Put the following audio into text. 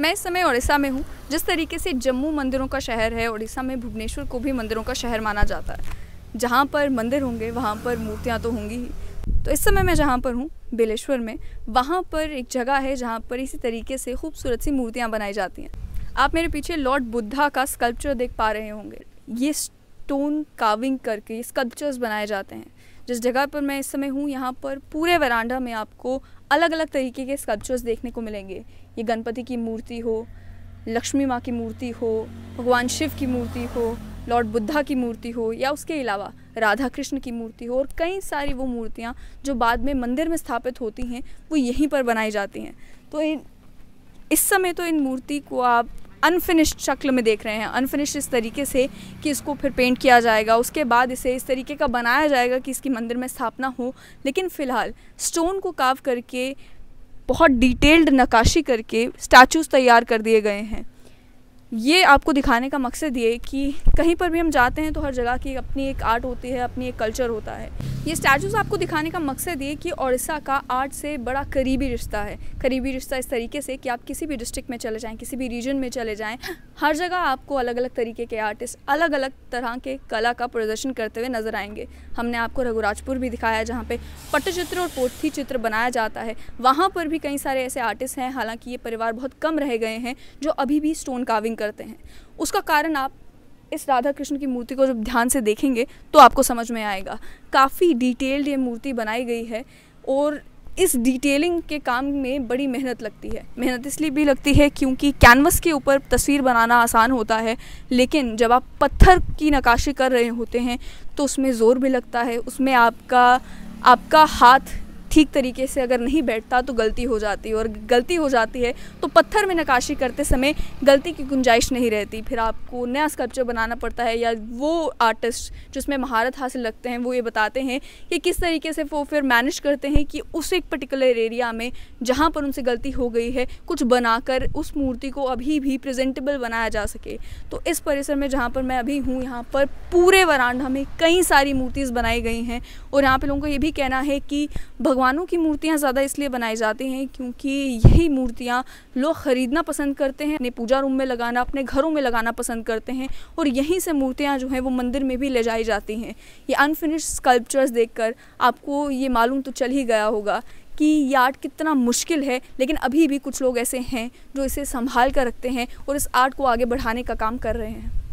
मैं इस समय उड़ीसा में हूँ, जिस तरीके से जम्मू मंदिरों का शहर है उड़ीसा में भुवनेश्वर को भी मंदिरों का शहर माना जाता है। जहाँ पर मंदिर होंगे, वहाँ पर मूर्तियाँ तो होंगी ही। तो इस समय मैं जहाँ पर हूँ, बेलेश्वर में, वहाँ पर एक जगह है जहाँ पर इसी तरीके से खूबसूरत सी मूर्तियाँ बनाई जाती हैं। आप मेरे पीछे लॉर्ड बुद्धा का स्कल्पचर देख पा रहे होंगे। ये स्टोन काविंग करके स्कल्पचर्स बनाए जाते हैं। जिस जगह पर मैं इस समय हूँ, यहाँ पर पूरे वरांडा में आपको अलग अलग तरीके के स्कल्पचर्स देखने को मिलेंगे। ये गणपति की मूर्ति हो, लक्ष्मी माँ की मूर्ति हो, भगवान शिव की मूर्ति हो, लॉर्ड बुद्धा की मूर्ति हो या उसके अलावा राधा कृष्ण की मूर्ति हो और कई सारी वो मूर्तियाँ जो बाद में मंदिर में स्थापित होती हैं, वो यहीं पर बनाई जाती हैं। तो इन, इस समय तो इन मूर्ति को आप अनफिनिश्ड शक्ल में देख रहे हैं अनफिनिश्ड इस तरीके से कि इसको फिर पेंट किया जाएगा। उसके बाद इसे इस तरीके का बनाया जाएगा कि इसकी मंदिर में स्थापना हो। लेकिन फ़िलहाल स्टोन को काव करके, बहुत डिटेल्ड नकाशी करके स्टैचूज़ तैयार कर दिए गए हैं। ये आपको दिखाने का मकसद ये कि कहीं पर भी हम जाते हैं तो हर जगह की अपनी एक आर्ट होती है, अपनी एक कल्चर होता है। ये स्टैचूज़ आपको दिखाने का मकसद ये कि ओडिशा का आर्ट से बड़ा करीबी रिश्ता है। करीबी रिश्ता इस तरीके से कि आप किसी भी डिस्ट्रिक्ट में चले जाएँ, किसी भी रीजन में चले जाएँ, हर जगह आपको अलग अलग तरीके के आर्टिस्ट अलग अलग तरह के कला का प्रदर्शन करते हुए नज़र आएँगे। हमने आपको रघुराजपुर भी दिखाया जहाँ पे पट्टचित्र और पोथी चित्र बनाया जाता है। वहाँ पर भी कई सारे ऐसे आर्टिस्ट हैं, हालाँकि ये परिवार बहुत कम रह गए हैं जो अभी भी स्टोन काविंग करते हैं। उसका कारण आप इस राधा कृष्ण की मूर्ति को जब ध्यान से देखेंगे तो आपको समझ में आएगा। काफ़ी डिटेल्ड ये मूर्ति बनाई गई है और इस डिटेलिंग के काम में बड़ी मेहनत लगती है। मेहनत इसलिए भी लगती है क्योंकि कैनवस के ऊपर तस्वीर बनाना आसान होता है, लेकिन जब आप पत्थर की नकाशी कर रहे होते हैं तो उसमें ज़ोर भी लगता है, उसमें आपका आपका हाथ ठीक तरीके से अगर नहीं बैठता तो गलती हो जाती है। और गलती हो जाती है तो पत्थर में नकाशी करते समय गलती की गुंजाइश नहीं रहती। फिर आपको नया स्कल्पचर बनाना पड़ता है या वो आर्टिस्ट जिसमें महारत हासिल रखते हैं, वो ये बताते हैं कि किस तरीके से वो फिर मैनेज करते हैं कि उस एक पर्टिकुलर एरिया में जहाँ पर उनसे गलती हो गई है, कुछ बनाकर उस मूर्ति को अभी भी प्रेजेंटेबल बनाया जा सके। तो इस परिसर में जहाँ पर मैं अभी हूँ, यहाँ पर पूरे वरांडा में कई सारी मूर्तिज़ बनाई गई हैं। और यहाँ पर लोगों को ये भी कहना है कि भगवान भगवानों की मूर्तियाँ ज़्यादा इसलिए बनाई जाती हैं क्योंकि यही मूर्तियाँ लोग ख़रीदना पसंद करते हैं, अपने पूजा रूम में लगाना, अपने घरों में लगाना पसंद करते हैं और यहीं से मूर्तियाँ जो हैं वो मंदिर में भी ले जाई जाती हैं। ये अनफिनिश स्कल्पचर्स देखकर आपको ये मालूम तो चल ही गया होगा कि ये आर्ट कितना मुश्किल है, लेकिन अभी भी कुछ लोग ऐसे हैं जो इसे संभाल कर रखते हैं और इस आर्ट को आगे बढ़ाने का काम कर रहे हैं।